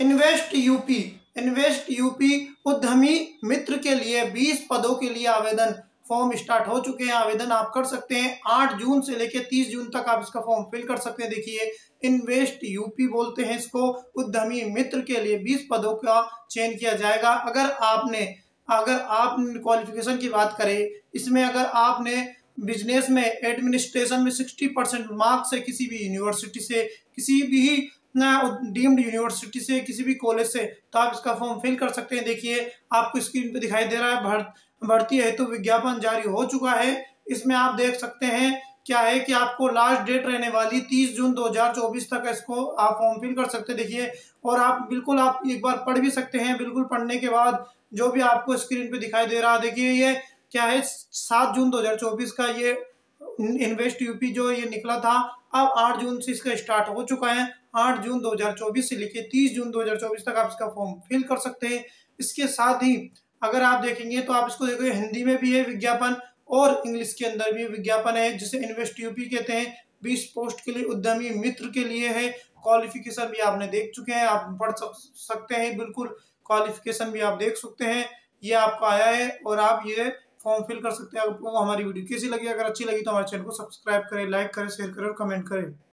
Invest UP. Invest UP उद्यमी मित्र के लिए 20 पदों के लिए आवेदन। फॉर्म स्टार्ट हो चुके हैं, आवेदन आप कर सकते हैं। 8 जून से लेकर 30 जून तक आप इसका फॉर्म फिल कर सकते हैं। देखिए, इन्वेस्ट यूपी बोलते हैं इसको। उद्यमी मित्र के लिए 20 पदों का चयन किया जाएगा। अगर आपने, अगर आप क्वालिफिकेशन की बात करें, इसमें अगर आपने बिज़नेस में एडमिनिस्ट्रेशन में 60 परसेंट मार्क्स है किसी भी यूनिवर्सिटी से, किसी भी डीम्ड यूनिवर्सिटी से किसी भी कॉलेज से तो आप इसका फॉर्म फिल कर सकते हैं। देखिए आपको स्क्रीन पे दिखाई दे रहा है भर, भर्ती हेतु तो विज्ञापन जारी हो चुका है। इसमें आप देख सकते हैं क्या है कि आपको लास्ट डेट रहने वाली 30 जून 2024 तक इसको आप फॉर्म फिल कर सकते हैं। देखिए और आप बिल्कुल आप एक बार पढ़ भी सकते हैं। बिल्कुल पढ़ने के बाद जो भी आपको स्क्रीन पे दिखाई दे रहा है देखिए ये क्या है सात जून 2024 का ये इन्वेस्ट यूपी जो ये निकला था, अब आठ जून से इसका स्टार्ट हो चुका है। आठ जून 2024 से लेके तीस जून 2024 तक आप इसका फॉर्म फिल कर सकते हैं। इसके साथ ही अगर आप देखेंगे तो आप इसको देखो हिंदी में भी है विज्ञापन और इंग्लिश के अंदर भी विज्ञापन है, जिसे इन्वेस्ट यूपी कहते हैं। बीस पोस्ट के लिए उद्यमी मित्र के लिए है। क्वालिफिकेशन भी आपने देख चुके हैं, आप पढ़ सकते हैं, बिल्कुल क्वालिफिकेशन भी आप देख सकते हैं। ये आपका आया है और आप ये फॉर्म फिल कर सकते हैं। आपको हमारी वीडियो कैसी लगी, अगर अच्छी लगी तो हमारे चैनल को सब्सक्राइब करें, लाइक करें, शेयर करें और कमेंट करें।